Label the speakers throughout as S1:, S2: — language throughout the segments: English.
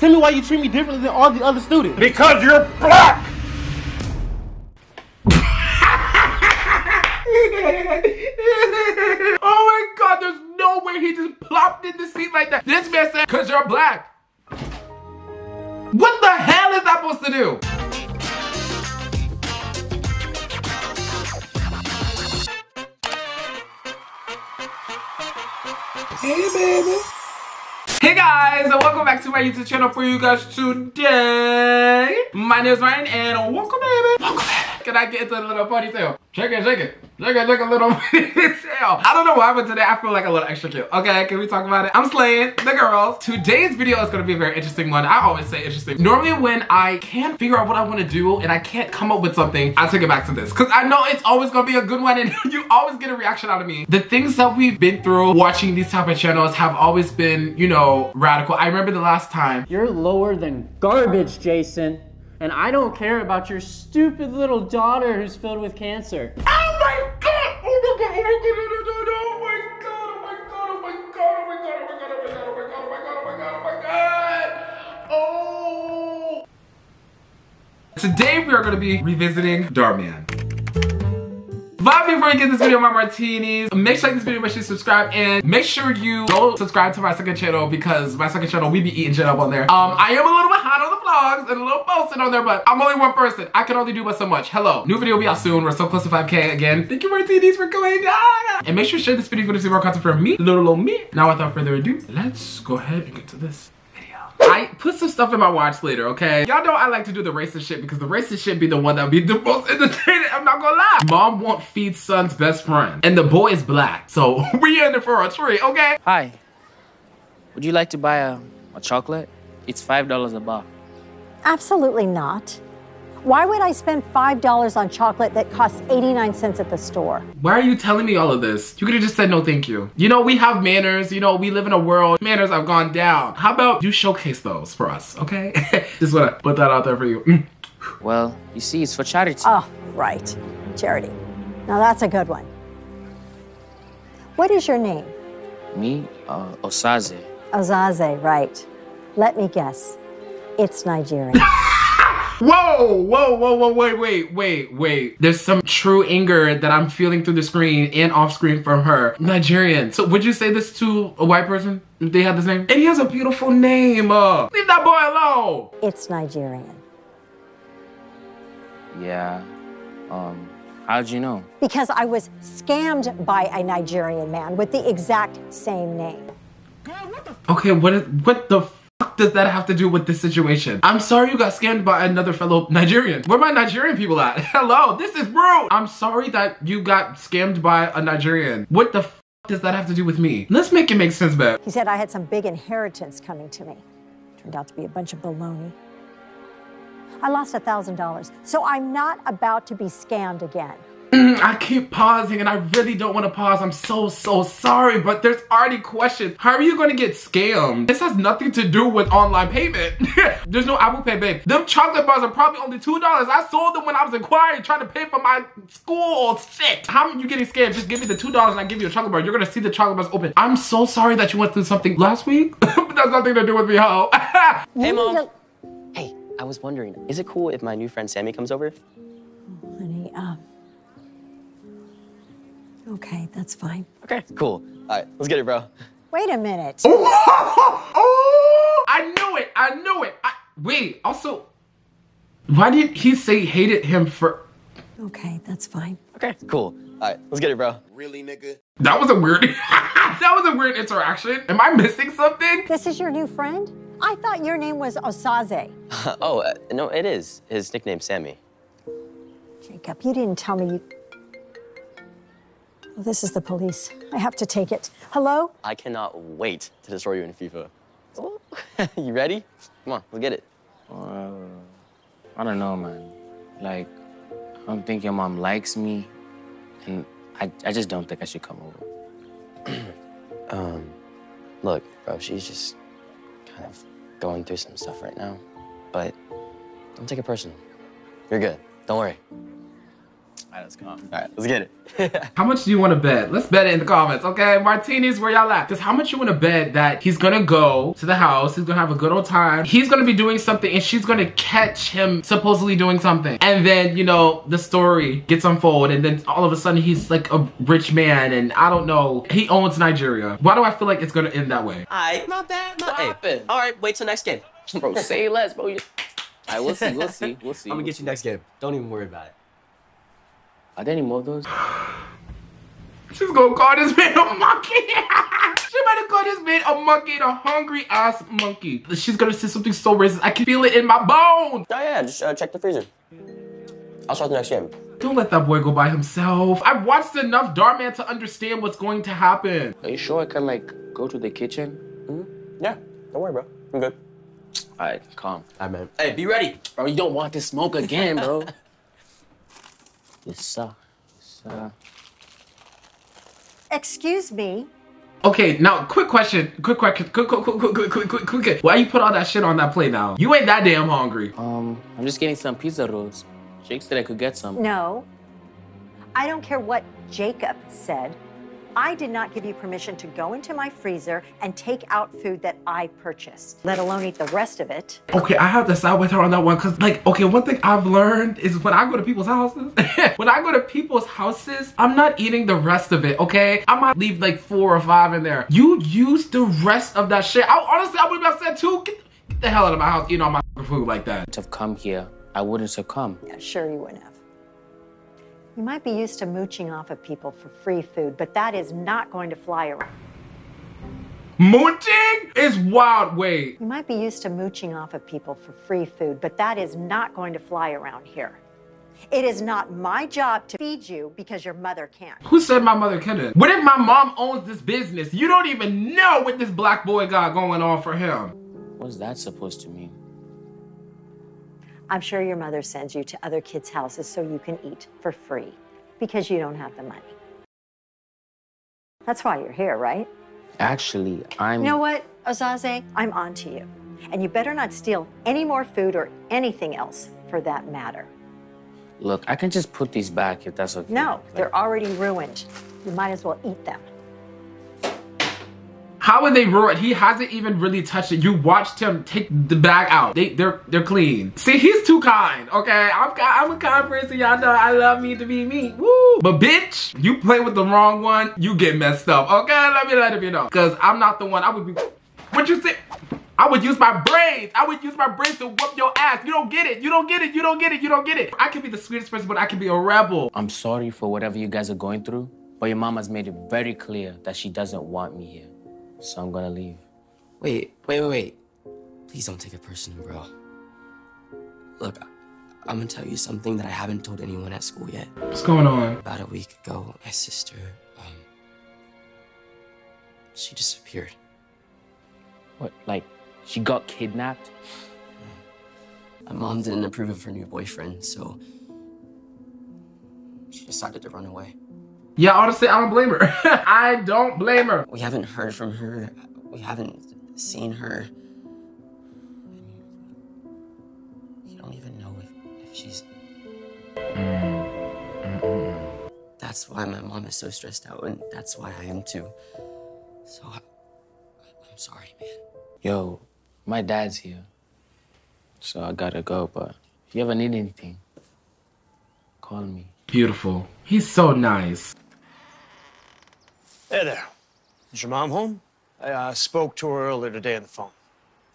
S1: Tell me why you treat me differently than all the other students.
S2: Because you're black! oh my god, there's no way he just plopped in the seat like that. This man said, cause you're black. What the hell is that supposed to do? Hey baby. Hey guys, and welcome back to my YouTube channel for you guys today. My name is Ryan and welcome baby. Welcome back. Can I get into a little ponytail? Shake it, shake it. Shake it, shake a little ponytail. I don't know why, but today I feel like a little extra cute. Okay, can we talk about it? I'm slaying the girls. Today's video is gonna be a very interesting one. I always say interesting. Normally when I can't figure out what I wanna do and I can't come up with something, I take it back to this. Cause I know it's always gonna be a good one and you always get a reaction out of me. The things that we've been through watching these type of channels have always been, you know, radical. I remember the last time.
S3: You're lower than garbage, Jason and I don't care about your stupid little daughter who's filled with cancer.
S2: Oh my god! Oh my god! Oh my god! Oh my Today we are going to be revisiting Dhar Man. But before you get this video my martinis, make sure you like this video, make sure you subscribe, and make sure you go subscribe to my second channel because my second channel, we be eating shit up on there. Um, I am a little bit hot on the vlogs and a little posted on there, but I'm only one person. I can only do but so much. Hello. New video will be out soon. We're so close to 5K again. Thank you martinis for going on. And make sure to share this video if you want to see more content from me, little old me. Now without further ado, let's go ahead and get to this. Video. I put some stuff in my watch later, okay? Y'all know I like to do the racist shit because the racist shit be the one that be the most entertaining. I'm not gonna lie. Mom won't feed son's best friend. And the boy is black. So we in it for a treat, okay?
S3: Hi. Would you like to buy a, a chocolate? It's $5 a bar.
S4: Absolutely not. Why would I spend $5 on chocolate that costs 89 cents at the store?
S2: Why are you telling me all of this? You could have just said no thank you. You know, we have manners. You know, we live in a world. Manners have gone down. How about you showcase those for us, okay? just wanna put that out there for you. Mm.
S3: Well, you see, it's for charity.
S4: Oh, right. Charity. Now that's a good one. What is your name?
S3: Me, uh, Osaze.
S4: Ozaze, right. Let me guess. It's Nigerian.
S2: Whoa, whoa, whoa, whoa, wait, wait, wait, wait. There's some true anger that I'm feeling through the screen and off screen from her. Nigerian. So would you say this to a white person if they had this name? And he has a beautiful name. Uh, leave that boy alone.
S4: it's Nigerian.
S3: Yeah. Um, how'd you know?
S4: Because I was scammed by a Nigerian man with the exact same name.
S2: Okay, what is, what the fuck does that have to do with this situation? I'm sorry you got scammed by another fellow Nigerian. Where my Nigerian people at? Hello, this is rude. I'm sorry that you got scammed by a Nigerian. What the does that have to do with me? Let's make it make sense, babe.
S4: He said I had some big inheritance coming to me. Turned out to be a bunch of baloney. I lost a $1,000, so I'm not about to be scammed again.
S2: I keep pausing and I really don't want to pause. I'm so, so sorry, but there's already questions. How are you going to get scammed? This has nothing to do with online payment. there's no Apple Pay, babe. Them chocolate bars are probably only $2. I sold them when I was inquiring, trying to pay for my school. Shit. How are you getting scammed? Just give me the $2 and I give you a chocolate bar. You're going to see the chocolate bars open. I'm so sorry that you went through something last week, but that's nothing to do with me, ho.
S5: Hey, Mom. Hey, I was wondering, is it cool if my new friend Sammy comes over?
S4: That's fine.
S5: Okay, cool. All right, let's get it, bro.
S4: Wait a minute.
S2: oh, I knew it. I knew it. I, wait, also, why did he say hated him for...
S4: Okay, that's fine.
S5: Okay, cool. All right, let's get it, bro.
S6: Really, nigga?
S2: That was a weird, that was a weird interaction. Am I missing something?
S4: This is your new friend? I thought your name was Osaze.
S5: oh, uh, no, it is. His nickname's Sammy.
S4: Jacob, you didn't tell me you. Oh, this is the police. I have to take it. Hello?
S5: I cannot wait to destroy you in FIFA. Oh, you ready? Come on, let's get it.
S3: Uh, I don't know, man. Like, I don't think your mom likes me. And I, I just don't think I should come over.
S5: Um, look, bro, she's just kind of going through some stuff right now. But don't take it personal. You're good. Don't worry.
S3: Right, let's go.
S5: All right, let's get it.
S2: How much do you want to bet? Let's bet it in the comments, okay? Martinis, where y'all at? Just how much you want to bet that he's gonna go to the house, he's gonna have a good old time, he's gonna be doing something, and she's gonna catch him supposedly doing something. And then, you know, the story gets unfolded, and then all of a sudden he's like a rich man, and I don't know, he owns Nigeria. Why do I feel like it's gonna end that way?
S5: Alright, not bad. Not,
S3: What
S5: hey,
S3: happened?
S5: all right, wait till next game.
S3: bro, say less, bro. You... All right, we'll see, we'll see, we'll see.
S5: I'm gonna get you next game. Don't even worry about it.
S3: Are there any more of those?
S2: She's gonna call this man a monkey. she better call this man a monkey, a hungry ass monkey. She's gonna say something so racist. I can feel it in my bones.
S5: Oh yeah, just uh, check the freezer. I'll start the next game.
S2: Don't let that boy go by himself. I've watched enough Dhar Man to understand what's going to happen.
S3: Are you sure I can like go to the kitchen?
S5: Yeah, don't worry, bro. I'm good.
S3: All right, calm.
S5: All right, man. Hey, be ready.
S3: Bro, you don't want to smoke again, bro. Yes, sir. Yes, sir.
S4: Excuse me.
S2: Okay, now quick question, quick question, quick, quick, quick, quick, quick, quick, quick. Why you put all that shit on that plate now? You ain't that damn hungry.
S3: Um, I'm just getting some pizza rolls. Jake said I could get some.
S4: No, I don't care what Jacob said. I did not give you permission to go into my freezer and take out food that I purchased, let alone eat the rest of it.
S2: Okay, I have to side with her on that one because, like, okay, one thing I've learned is when I go to people's houses, when I go to people's houses, I'm not eating the rest of it, okay? I might leave like four or five in there. You use the rest of that shit. I honestly, I would have said too. Get, get the hell out of my house eating all my food like that.
S3: To have come here, I wouldn't succumb.
S4: Yeah, sure you wouldn't have. You might be used to mooching off of people for free food, but that is not going to fly around.
S2: Mooching is wild. Wait.
S4: You might be used to mooching off of people for free food, but that is not going to fly around here. It is not my job to feed you because your mother can't.
S2: Who said my mother couldn't? What if my mom owns this business? You don't even know what this black boy got going on for him.
S3: What's that supposed to mean?
S4: I'm sure your mother sends you to other kids' houses so you can eat for free because you don't have the money. That's why you're here, right?
S3: Actually, I'm.
S4: You know what, Osaze? I'm on to you. And you better not steal any more food or anything else for that matter.
S3: Look, I can just put these back if that's okay.
S4: No,
S3: Like,
S4: they're already ruined. You might as well eat them.
S2: How would they ruin? He hasn't even really touched it. You watched him take the bag out. They they're they're clean. See, he's too kind. Okay, I'm I'm a kind person. Y'all know I love me to be me. Woo! But bitch, you play with the wrong one, you get messed up. Okay, let me let him know. Cause I'm not the one. I would be. What you say? I would use my brains. I would use my brains to whoop your ass. You don't get it. You don't get it. You don't get it. You don't get it. I can be the sweetest person, but I can be a rebel.
S3: I'm sorry for whatever you guys are going through, but your mom has made it very clear that she doesn't want me here. So I'm gonna leave.
S5: Wait, wait, wait, wait. Please don't take it personal, bro. Look, I- I'm gonna tell you something that I haven't told anyone at school yet.
S2: What's going on?
S5: About a week ago, my sister, um, she disappeared.
S3: What? Like, she got kidnapped?
S5: My mom didn't approve of her new boyfriend, so she decided to run away.
S2: Yeah, honestly, I don't blame her. I don't blame her.
S5: We haven't heard from her. We haven't seen her. You don't even know if, if she's. That's why my mom is so stressed out, and that's why I am too. So I, I'm sorry, man.
S3: Yo, my dad's here. So I gotta go, but if you ever need anything, call me.
S2: Beautiful. He's so nice.
S6: Hey there. Is your mom home? I uh, spoke to her earlier today on the phone.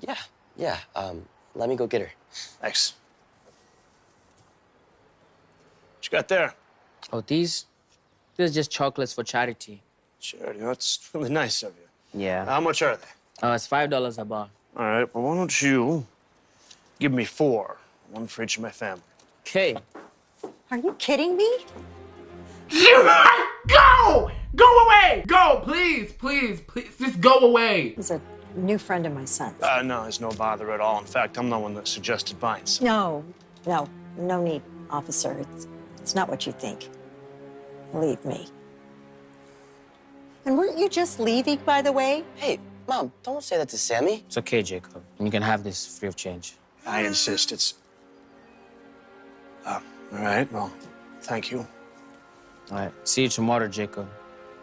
S5: Yeah, yeah. Um, let me go get her.
S6: Thanks. What you got there?
S3: Oh, these? These are just chocolates for charity.
S6: Charity. That's really nice of you.
S3: Yeah.
S6: How much are they?
S3: Uh, it's five dollars a bar.
S6: All right. Well, why don't you give me four, one for each of my family.
S3: Okay.
S4: Are you kidding me?
S2: You Go! Go away! Go, please, please, please, just go away.
S4: He's a new friend of my son's.
S6: Uh, no, it's no bother at all. In fact, I'm the one that suggested buying.
S4: No, no, no need, officer. It's, it's not what you think. Believe me. And weren't you just leaving, by the way?
S5: Hey, mom, don't say that to Sammy.
S3: It's okay, Jacob. You can have this free of change.
S6: I insist. It's. Uh, all right. Well, thank you.
S3: All right. See you tomorrow, Jacob.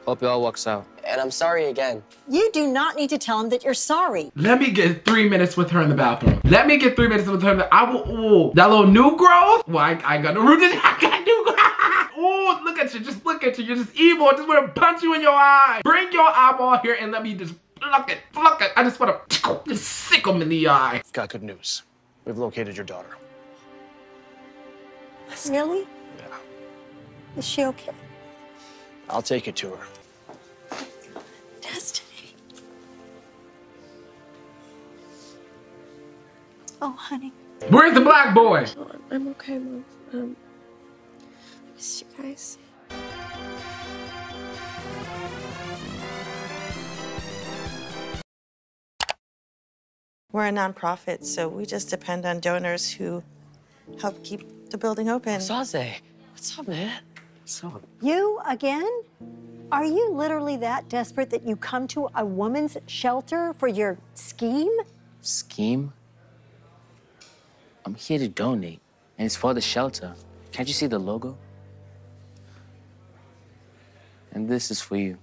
S3: Hope it all works out.
S5: And I'm sorry again.
S4: You do not need to tell him that you're sorry.
S2: Let me get three minutes with her in the bathroom. Let me get three minutes with her. In the, I will. Ooh, that little new growth. Well, I, I got no root. I got new growth. Ooh, look at you. Just look at you. You're just evil. I just want to punch you in your eye. Bring your eyeball here and let me just pluck it, pluck it. I just want to just sick him in the eye.
S6: I've got good news. We've located your daughter.
S4: Really?
S6: Yeah.
S4: Is she okay?
S6: I'll take it to her.
S4: Destiny. Oh, honey.
S2: Where's the black boy?
S7: I'm okay, Mom. Um, I miss you guys.
S8: We're a nonprofit, so we just depend on donors who help keep the building open.
S5: Saze, what's up, man? What's?
S4: You again? Are you literally that desperate that you come to a woman's shelter for your scheme?
S3: Scheme? I'm here to donate, and it's for the shelter. Can't you see the logo? And this is for you.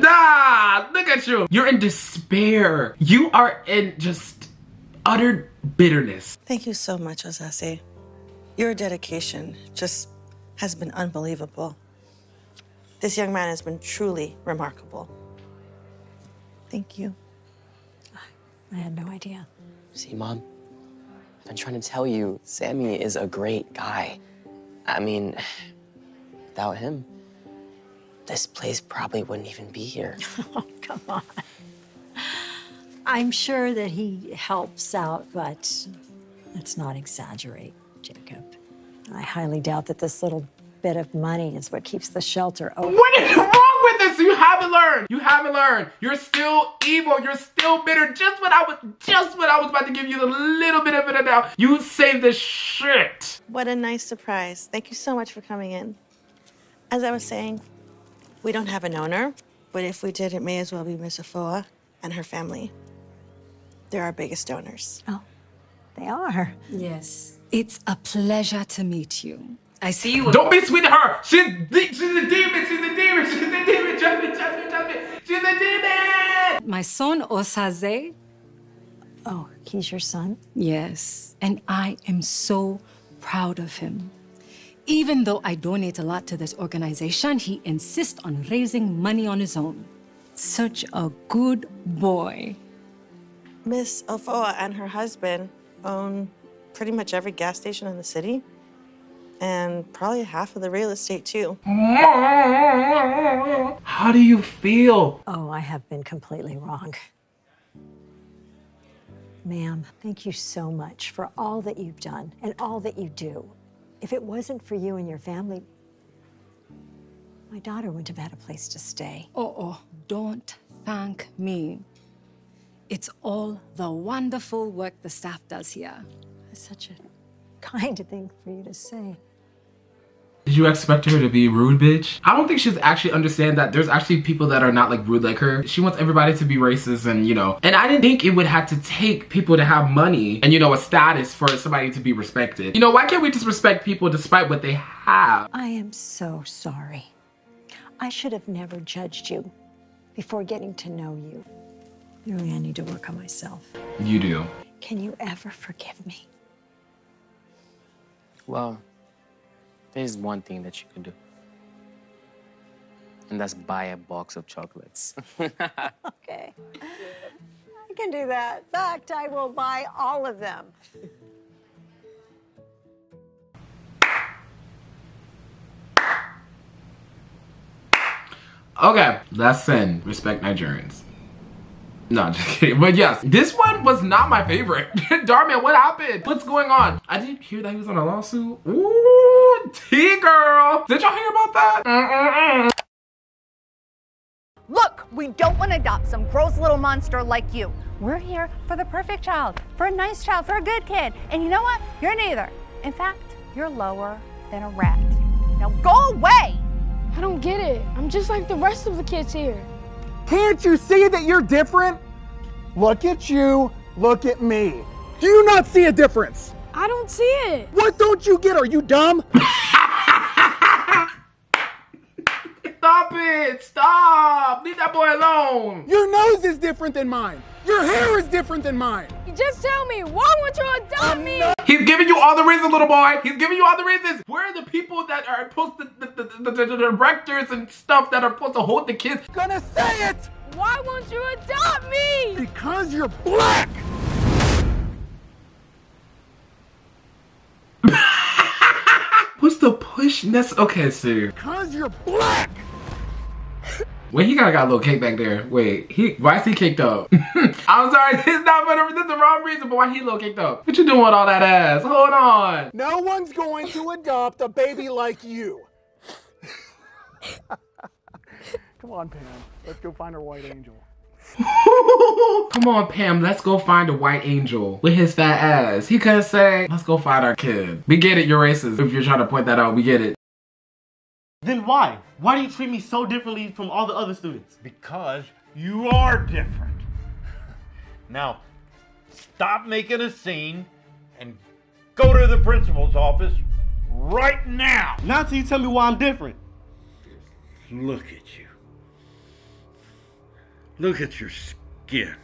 S2: Ah, look at you. You're in despair. You are in just utter bitterness.
S8: Thank you so much, Osaze. Your dedication just has been unbelievable. This young man has been truly remarkable. Thank you.
S4: I had no idea.
S5: See, Mom, I've been trying to tell you, Sammy is a great guy. I mean, without him, this place probably wouldn't even be here.
S4: Oh, come on. I'm sure that he helps out, but let's not exaggerate, Jacob. I highly doubt that this little bit of money is what keeps the shelter open.
S2: What is wrong with this? You haven't learned. You haven't learned. You're still evil. You're still bitter. Just when I was just when I was about to give you the little bit of it now, you saved the shit.
S8: What a nice surprise. Thank you so much for coming in. As I was saying, we don't have an owner, but if we did, it may as well be Miss Afoa and her family. They're our biggest donors.
S4: Oh, they are.
S9: Yes. It's a pleasure to meet you. I see you.
S2: Don't be sweet to her. She's de- she's a demon. She's a demon. She's a demon. Trust me. Trust me. Trust me. She's a demon.
S9: My son Osaze.
S4: Oh, he's your son?
S9: Yes. And I am so proud of him. Even though I donate a lot to this organization, he insists on raising money on his own. Such a good boy.
S8: Miss Afoa and her husband own pretty much every gas station in the city and probably half of the real estate too.
S2: How do you feel?
S4: Oh, I have been completely wrong. Ma'am, thank you so much for all that you've done and all that you do. If it wasn't for you and your family, my daughter wouldn't have had a place to stay.
S9: Oh, oh, don't thank me. It's all the wonderful work the staff does here.
S4: It's such a kind thing for you to say.
S2: Did you expect her to be rude, bitch? I don't think she's actually understand that there's actually people that are not like rude like her. She wants everybody to be racist and you know. And I didn't think it would have to take people to have money and you know a status for somebody to be respected. You know, why can't we just respect people despite what they have?
S4: I am so sorry. I should have never judged you before getting to know you. Really, I need to work on myself.
S2: You do.
S4: Can you ever forgive me?
S3: Well, there's one thing that you can do. And that's buy a box of chocolates.
S4: Okay. I can do that. In fact, I will buy all of them.
S2: Okay, lesson. Respect Nigerians. No, just kidding. But yes, this one was not my favorite. Dhar Man, what happened? What's going on? I didn't hear that he was on a lawsuit. Ooh, T-girl. Did y'all hear about that? Mm-mm-mm.
S10: Look, we don't want to adopt some gross little monster like you. We're here for the perfect child, for a nice child, for a good kid. And you know what? You're neither. In fact, you're lower than a rat. Now go away!
S7: I don't get it. I'm just like the rest of the kids here.
S1: Can't you see that you're different? Look at you, look at me. Do you not see a difference?
S7: I don't see it.
S1: What don't you get? Are you dumb?
S2: Stop it! Stop! Leave that boy alone!
S1: Your nose is different than mine. Your hair is different than mine.
S11: Just tell me, why won't you adopt me?
S2: He's giving you all the reasons, little boy. He's giving you all the reasons. Where are the people that are supposed to, the, the, the, the, the directors and stuff that are supposed to hold the kids?
S1: Gonna say it
S11: Why won't you adopt me?
S1: because you're black.
S2: What's the pushness? Okay, sir.
S1: Because you're black.
S2: Wait, he got got a little cake back there. Wait, he why is he caked up? I'm sorry, this is not for the, the wrong reason, but why he a little caked up? What you doing with all that ass? Hold on.
S1: No one's going to adopt a baby like you. Come on, Pam. Let's go find our white angel.
S2: Come on, Pam, let's go find a white angel with his fat ass. He could say, let's go find our kid. We get it, you're racist. If you're trying to point that out, we get it.
S12: Then why? Why do you treat me so differently from all the other students?
S13: Because you are different. Now, stop making a scene and go to the principal's office right now.
S12: Not till you tell me why I'm different.
S13: Look at you. Look at your skin.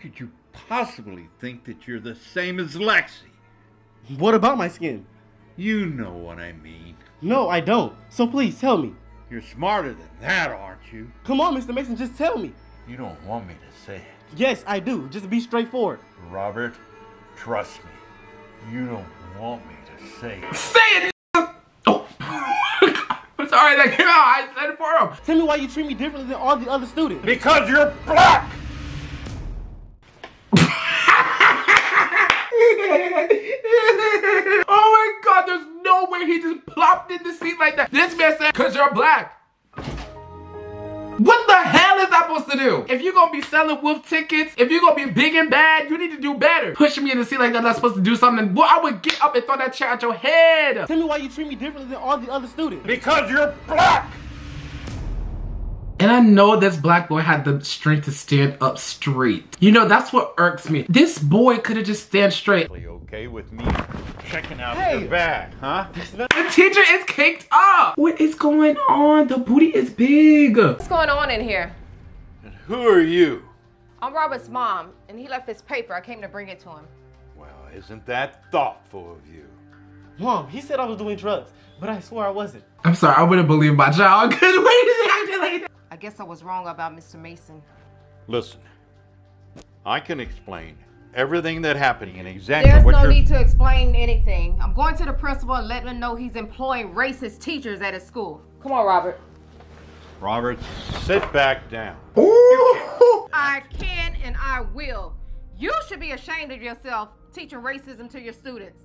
S13: Could you possibly think that you're the same as Lexi?
S12: What about my skin?
S13: You know what I mean.
S12: No, I don't. So please tell me.
S13: You're smarter than that, aren't you?
S12: Come on, Mr. Mason, just tell me.
S13: You don't want me to say it.
S12: Yes, I do. Just be straightforward.
S13: Robert, trust me. You don't want me to say it.
S2: Say it! Oh. I'm sorry, like, yeah, I said it for him.
S12: Tell me why you treat me differently than all the other students.
S13: Because you're black!
S2: oh my god, there's no way he just plopped in the seat like that. This man said, cause you're black. What the hell is that supposed to do? If you're gonna be selling wolf tickets, if you're gonna be big and bad, you need to do better. Pushing me in the seat like that, that's supposed to do something. Boy, I would get up and throw that chair at your head.
S12: Tell me why you treat me differently than all the other students.
S13: Because you're black!
S2: And I know this black boy had the strength to stand up straight. You know, that's what irks me. This boy could have just stand straight.
S13: Okay with me checking out
S2: Hey.
S13: your bag, huh?
S2: The teacher is caked up. What is going on? The booty is big.
S11: What's going on in here?
S13: And who are you?
S11: I'm Robert's mom, and he left this paper. I came to bring it to him.
S13: Well, isn't that thoughtful of you?
S12: Mom, he said I was doing drugs, but I swear I wasn't.
S2: I'm sorry, I wouldn't believe my child. Cause wait, I did like that.
S11: I guess I was wrong about Mr. Mason.
S13: Listen, I can explain everything that happened and exactly
S11: There's
S13: what
S11: no
S13: you're...
S11: need to explain anything. I'm going to the principal and letting him know he's employing racist teachers at his school. Come on, Robert.
S13: Robert, sit back down.
S11: I can and I will. You should be ashamed of yourself teaching racism to your students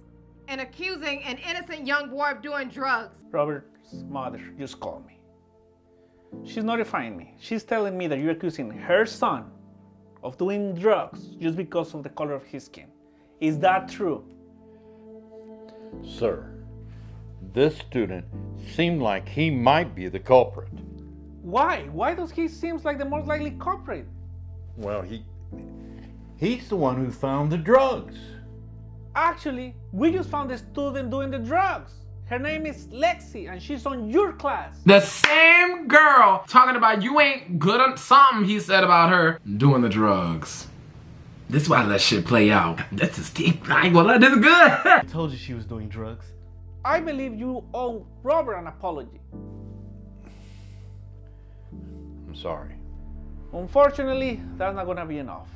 S11: and accusing an innocent young boy of doing drugs.
S14: Robert's mother just called me. She's notifying me. She's telling me that you're accusing her son of doing drugs just because of the color of his skin. Is that true?
S13: Sir, this student seemed like he might be the culprit.
S14: Why? Why does he seems like the most likely culprit?
S13: Well, he... He's the one who found the drugs.
S14: Actually, we just found the student doing the drugs. Her name is Lexi, and she's on your class.
S2: The same girl talking about you ain't good on something he said about her doing the drugs. This is why I let shit play out. This is deep. I ain't gonna let this is good.
S12: I told you she was doing drugs.
S14: I believe you owe Robert an apology.
S13: I'm sorry.
S14: Unfortunately, that's not gonna be enough.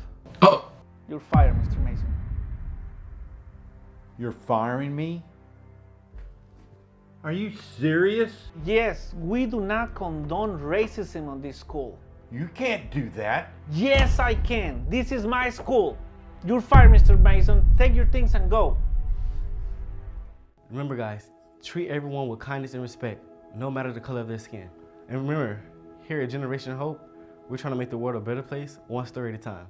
S2: Oh.
S14: You're fired, Mr. Mason.
S13: You're firing me? Are you serious?
S14: Yes, we do not condone racism on this school.
S13: You can't do that.
S14: Yes, I can. This is my school. You're fired, Mr. Mason. Take your things and go.
S12: Remember, guys, treat everyone with kindness and respect, no matter the color of their skin. And remember, here at Generation Hope, we're trying to make the world a better place, one story at a time.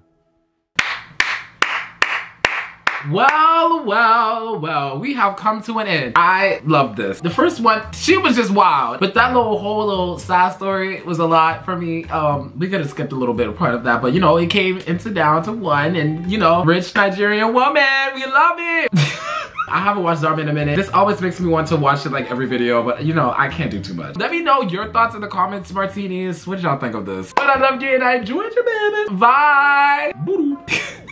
S2: Well, well, well, we have come to an end. I love this. The first one, she was just wild. But that little whole little side story was a lot for me. Um, we could have skipped a little bit of part of that, but you know, it came into down to one and you know, rich Nigerian woman, we love it. I haven't watched Dhar Man in a minute. This always makes me want to watch it like every video, but you know, I can't do too much. Let me know your thoughts in the comments, Martinis. What did y'all think of this? But I love you and I enjoyed you, baby. Bye.